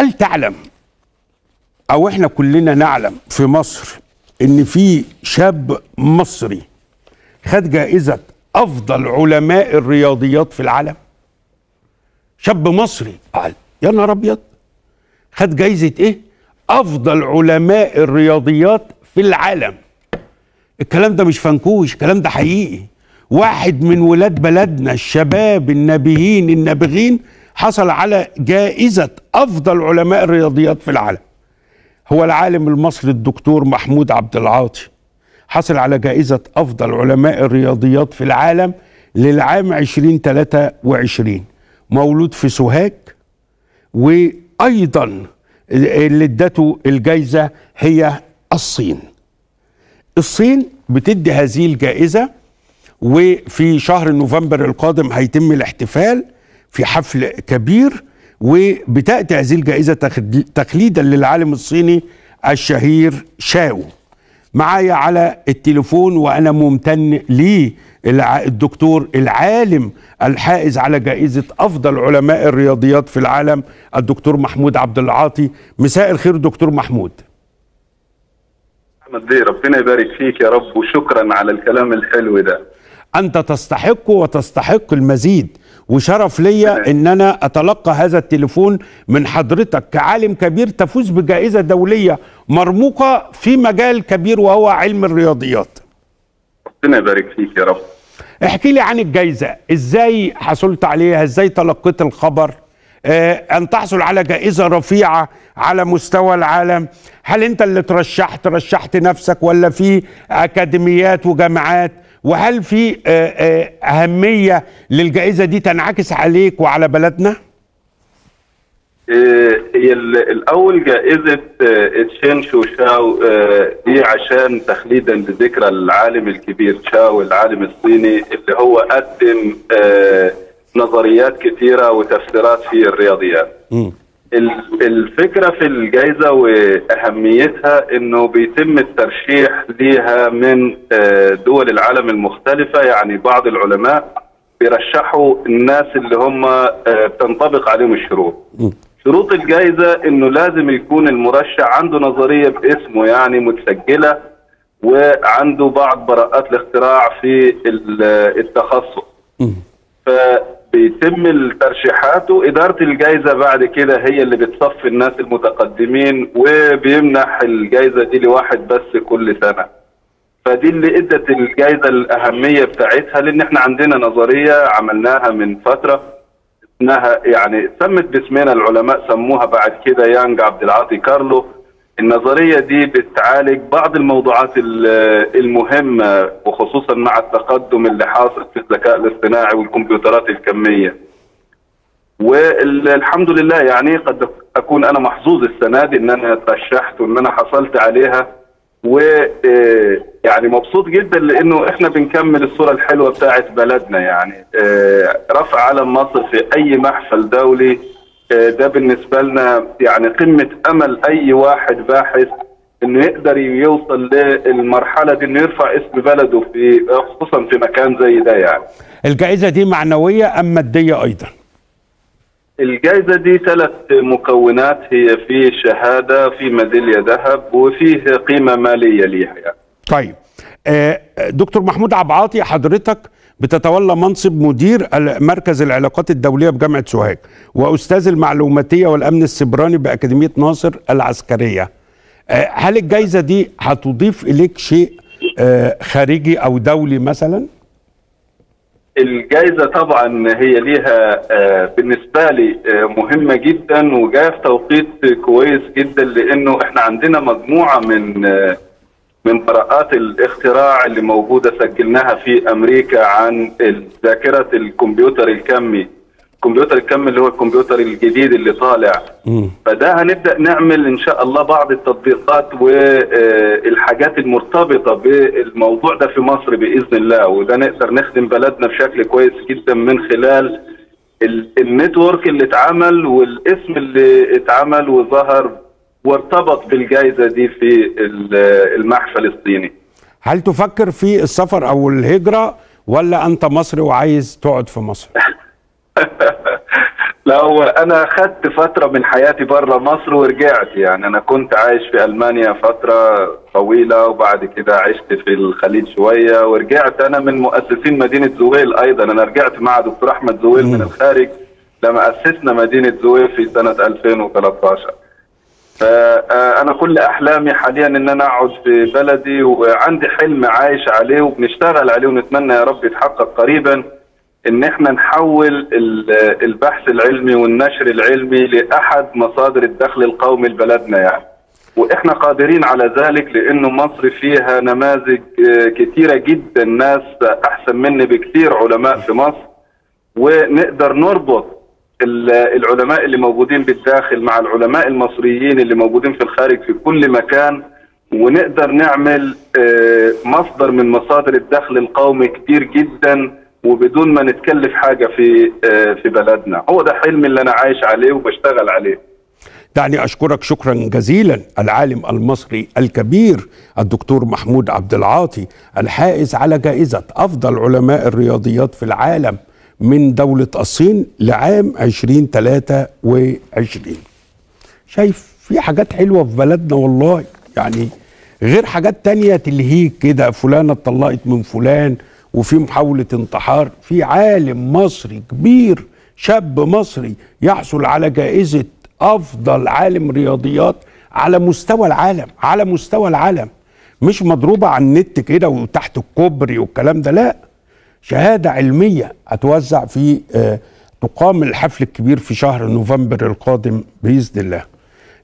هل تعلم أو إحنا كلنا نعلم في مصر إن في شاب مصري خد جائزة أفضل علماء الرياضيات في العالم؟ شاب مصري يا نهار أبيض! خد جايزة إيه؟ أفضل علماء الرياضيات في العالم. الكلام ده مش فنكوش الكلام ده حقيقي. واحد من ولاد بلدنا الشباب النابهين النابغين حصل على جائزة أفضل علماء الرياضيات في العالم. هو العالم المصري الدكتور محمود عبد العاطي. حصل على جائزة أفضل علماء الرياضيات في العالم للعام 2023 مولود في سوهاج وأيضا اللي ادته الجائزة هي الصين. الصين بتدي هذه الجائزة وفي شهر نوفمبر القادم هيتم الاحتفال في حفل كبير وبتأتي هذه الجائزة تخليدا للعالم الصيني الشهير شاو. معايا على التليفون وأنا ممتن ليه الدكتور العالم الحائز على جائزة أفضل علماء الرياضيات في العالم الدكتور محمود عبد العاطي. مساء الخير دكتور محمود. أحمد بيه ربنا يبارك فيك يا رب وشكرا على الكلام الحلو ده. أنت تستحق وتستحق المزيد. وشرف ليا إن أنا أتلقى هذا التليفون من حضرتك كعالم كبير تفوز بجائزة دولية مرموقة في مجال كبير وهو علم الرياضيات. ربنا يبارك فيك يا رب. احكي لي عن الجائزه إزاي حصلت عليها؟ إزاي تلقيت الخبر؟ آه أن تحصل على جائزة رفيعة على مستوى العالم. هل أنت اللي ترشحت رشحت نفسك ولا في أكاديميات وجامعات؟ وهل في آه آه أهمية للجائزة دي تنعكس عليك وعلى بلدنا هي الأول جائزة تشين شو شاو دي عشان تخليدا لذكرى العالم الكبير شاو العالم الصيني اللي هو قدم نظريات كثيره وتفسيرات في الرياضيات. الفكرة في الجائزه وأهميتها إنه بيتم الترشيح ليها من دول العالم المختلفة. يعني بعض العلماء بيرشحوا الناس اللي هم بتنطبق عليهم الشروط. شروط الجائزه إنه لازم يكون المرشح عنده نظرية باسمه يعني متسجلة وعنده بعض براءات الاختراع في التخصص. فبيتم الترشيحات وإدارة الجائزة بعد كده هي اللي بتصفي الناس المتقدمين وبيمنح الجائزة دي لواحد بس كل سنة. فدي اللي إدت الجائزة الأهمية بتاعتها لأن إحنا عندنا نظرية عملناها من فترة اسمها يعني سمت باسمنا العلماء سموها بعد كده يانج عبد العاطي كارلو. النظرية دي بتعالج بعض الموضوعات المهمة وخصوصا مع التقدم اللي حاصل في الذكاء الاصطناعي والكمبيوترات الكمية. والحمد لله يعني قد أكون أنا محظوظ السنة دي إن أنا ترشحت وإن أنا حصلت عليها و يعني مبسوط جدا لأنه إحنا بنكمل الصورة الحلوة بتاعت بلدنا يعني رفع علم مصر في أي محفل دولي ده بالنسبة لنا يعني قمة أمل أي واحد باحث إنه يقدر يوصل للمرحلة دي إنه يرفع اسم بلده في خصوصا في مكان زي ده يعني. الجائزة دي معنوية أم مادية أيضا؟ الجائزة دي ثلاث مكونات هي في شهادة في ميدالية ذهب وفيه قيمة مالية ليها يعني. طيب دكتور محمود عبعاطي حضرتك بتتولى منصب مدير مركز العلاقات الدولية بجامعة سوهاج وأستاذ المعلوماتية والأمن السبراني بأكاديمية ناصر العسكرية هل الجائزة دي هتضيف إليك شيء خارجي أو دولي مثلا؟ الجائزة طبعا هي ليها بالنسبة لي مهمة جدا وجاية في توقيت كويس جدا لأنه إحنا عندنا مجموعة من من براءات الاختراع اللي موجودة سجلناها في أمريكا عن ذاكرة الكمبيوتر الكمي. الكمبيوتر الكمي اللي هو الكمبيوتر الجديد اللي طالع. فده هنبدأ نعمل إن شاء الله بعض التطبيقات والحاجات المرتبطة بالموضوع ده في مصر بإذن الله. وده نقدر نخدم بلدنا بشكل كويس جدا من خلال النتورك اللي اتعمل والاسم اللي اتعمل وظهر وارتبط بالجائزة دي في المحفل الصيني. هل تفكر في السفر أو الهجرة ولا أنت مصري وعايز تقعد في مصر؟ لا هو أنا خدت فترة من حياتي بره مصر ورجعت يعني أنا كنت عايش في ألمانيا فترة طويلة وبعد كده عشت في الخليج شوية ورجعت أنا من مؤسسين مدينة زويل أيضا أنا رجعت مع دكتور أحمد زويل من الخارج لما أسسنا مدينة زويل في سنة 2013 فأنا كل أحلامي حاليا إن أنا أقعد في بلدي وعندي حلم عايش عليه وبنشتغل عليه ونتمنى يا رب يتحقق قريبا إن إحنا نحول ال- البحث العلمي والنشر العلمي لأحد مصادر الدخل القومي لبلدنا يعني. وإحنا قادرين على ذلك لأنه مصر فيها نماذج آه، كتيرة جدا ناس أحسن مني بكثير علماء في مصر. ونقدر نربط العلماء اللي موجودين بالداخل مع العلماء المصريين اللي موجودين في الخارج في كل مكان ونقدر نعمل آه، مصدر من مصادر الدخل القومي كتير جدا وبدون ما نتكلف حاجة في آه، في بلدنا. هو ده حلمي اللي أنا عايش عليه وبشتغل عليه. دعني أشكرك شكرا جزيلا العالم المصري الكبير الدكتور محمود عبد العاطي الحائز على جائزة أفضل علماء الرياضيات في العالم. من دولة الصين لعام 2023 شايف في حاجات حلوة في بلدنا والله. يعني غير حاجات تانية تلهيك كده. فلانة اتطلقت من فلان وفي محاولة انتحار. في عالم مصري كبير شاب مصري يحصل على جائزة أفضل عالم رياضيات على مستوى العالم على مستوى العالم. مش مضروبة على النت كده وتحت الكوبري والكلام ده. لا شهادة علمية هتوزع في آه، تقام الحفل الكبير في شهر نوفمبر القادم بإذن الله.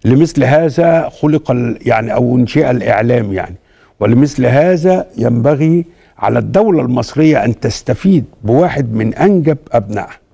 لمثل هذا خلق يعني أو أنشئ الإعلام يعني. ولمثل هذا ينبغي على الدولة المصرية أن تستفيد بواحد من أنجب أبنائها.